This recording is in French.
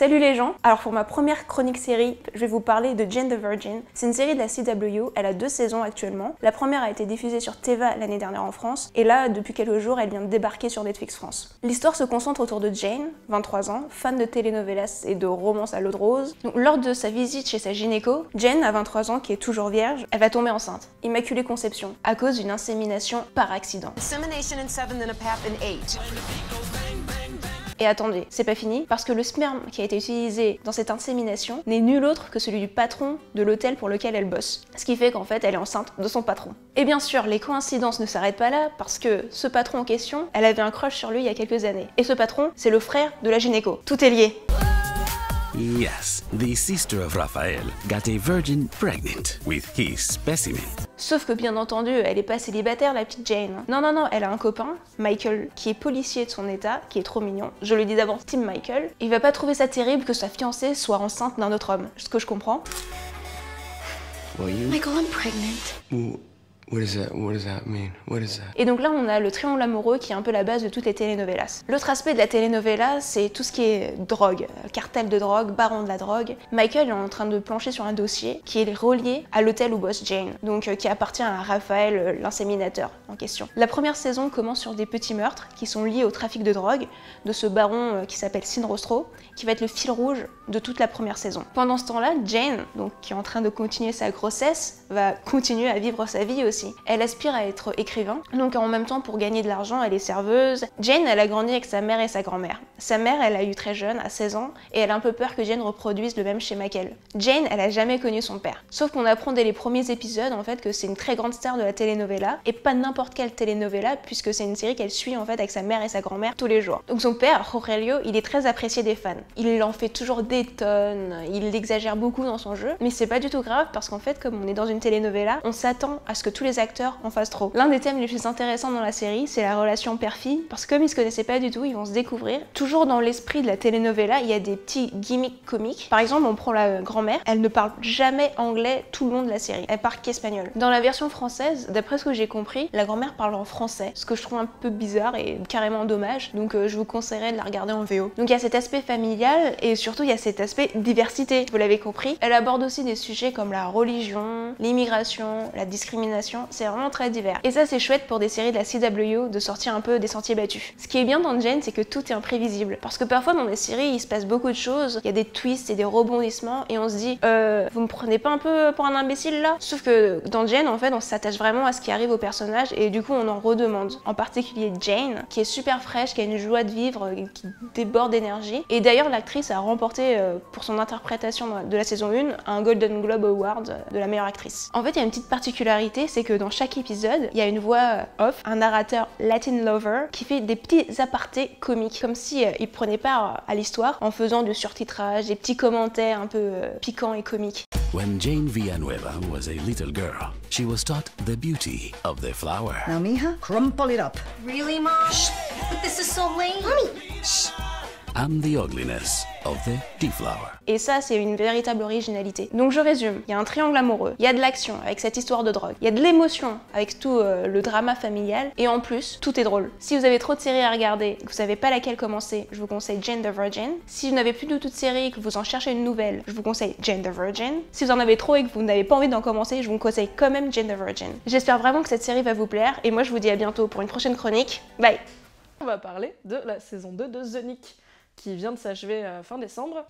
Salut les gens Alors pour ma première chronique série, je vais vous parler de Jane the Virgin. C'est une série de la CW, elle a deux saisons actuellement. La première a été diffusée sur Teva l'année dernière en France, et là, depuis quelques jours, elle vient de débarquer sur Netflix France. L'histoire se concentre autour de Jane, 23 ans, fan de telenovelas et de romances à l'eau de rose. Donc, lors de sa visite chez sa gynéco, Jane, à 23 ans, qui est toujours vierge, elle va tomber enceinte, immaculée conception, à cause d'une insémination par accident. Et attendez, c'est pas fini, parce que le sperme qui a été utilisé dans cette insémination n'est nul autre que celui du patron de l'hôtel pour lequel elle bosse. Ce qui fait qu'en fait, elle est enceinte de son patron. Et bien sûr, les coïncidences ne s'arrêtent pas là, parce que ce patron en question, elle avait un crush sur lui il y a quelques années. Et ce patron, c'est le frère de la gynéco. Tout est lié. Yes, the sister of Raphael got a virgin pregnant with his specimen. Sauf que bien entendu, elle est pas célibataire la petite Jane. Non non non, elle a un copain, Michael, qui est policier de son état, qui est trop mignon. Je le dis d'abord Tim Michael. Il va pas trouver ça terrible que sa fiancée soit enceinte d'un autre homme, ce que je comprends. Michael, I'm pregnant. Et donc là, on a le triangle amoureux qui est un peu la base de toutes les telenovelas. L'autre aspect de la telenovela, c'est tout ce qui est drogue, cartel de drogue, baron de la drogue. Michael est en train de plancher sur un dossier qui est relié à l'hôtel où bosse Jane, donc euh, qui appartient à Raphaël, euh, l'inséminateur en question. La première saison commence sur des petits meurtres qui sont liés au trafic de drogue de ce baron euh, qui s'appelle Sinrostro, qui va être le fil rouge de toute la première saison. Pendant ce temps-là, Jane, donc qui est en train de continuer sa grossesse, va continuer à vivre sa vie aussi elle aspire à être écrivain, donc en même temps pour gagner de l'argent, elle est serveuse. Jane, elle a grandi avec sa mère et sa grand-mère. Sa mère, elle a eu très jeune, à 16 ans, et elle a un peu peur que Jane reproduise le même schéma qu'elle. Jane, elle a jamais connu son père. Sauf qu'on apprend dès les premiers épisodes en fait que c'est une très grande star de la telenovela, et pas n'importe quelle telenovela, puisque c'est une série qu'elle suit en fait avec sa mère et sa grand-mère tous les jours. Donc son père, Aurelio, il est très apprécié des fans. Il en fait toujours des tonnes, il exagère beaucoup dans son jeu, mais c'est pas du tout grave parce qu'en fait, comme on est dans une telenovela, on s'attend à ce que tous les acteurs en fassent trop. L'un des thèmes les plus intéressants dans la série, c'est la relation père-fille, parce que comme ils se connaissaient pas du tout, ils vont se découvrir. Toujours dans l'esprit de la telenovela, il y a des petits gimmicks comiques. Par exemple, on prend la grand-mère, elle ne parle jamais anglais tout le long de la série, elle parle qu'espagnol. Dans la version française, d'après ce que j'ai compris, la grand-mère parle en français, ce que je trouve un peu bizarre et carrément dommage, donc euh, je vous conseillerais de la regarder en VO. Donc il y a cet aspect familial et surtout il y a cet aspect diversité, vous l'avez compris. Elle aborde aussi des sujets comme la religion, l'immigration, la discrimination c'est vraiment très divers. Et ça c'est chouette pour des séries de la CW de sortir un peu des sentiers battus. Ce qui est bien dans Jane, c'est que tout est imprévisible. Parce que parfois dans les séries, il se passe beaucoup de choses, il y a des twists et des rebondissements, et on se dit, euh, vous me prenez pas un peu pour un imbécile là? Sauf que dans Jane, en fait, on s'attache vraiment à ce qui arrive au personnage, et du coup on en redemande. En particulier Jane, qui est super fraîche, qui a une joie de vivre, qui déborde d'énergie. Et d'ailleurs, l'actrice a remporté euh, pour son interprétation de la saison 1 un Golden Globe Award de la meilleure actrice. En fait, il y a une petite particularité, c'est que dans chaque épisode, il y a une voix off, un narrateur Latin lover qui fait des petits apartés comiques, comme si euh, il prenait part à l'histoire en faisant du surtitrage, des petits commentaires un peu euh, piquants et comiques. When Jane Villanueva was a little girl, she was taught the beauty of the flower. Now, mija, crumple it up. Really, Mom? But this is so lame. Mommy! Shh. And the ugliness of the deflower. Et ça, c'est une véritable originalité. Donc je résume, il y a un triangle amoureux, il y a de l'action avec cette histoire de drogue, il y a de l'émotion avec tout euh, le drama familial, et en plus, tout est drôle. Si vous avez trop de séries à regarder, que vous savez pas laquelle commencer, je vous conseille Jane the Virgin. Si vous n'avez plus de toute série, que vous en cherchez une nouvelle, je vous conseille Jane the Virgin. Si vous en avez trop et que vous n'avez pas envie d'en commencer, je vous conseille quand même Jane the Virgin. J'espère vraiment que cette série va vous plaire, et moi je vous dis à bientôt pour une prochaine chronique. Bye On va parler de la saison 2 de The Nick qui vient de s'achever euh, fin décembre.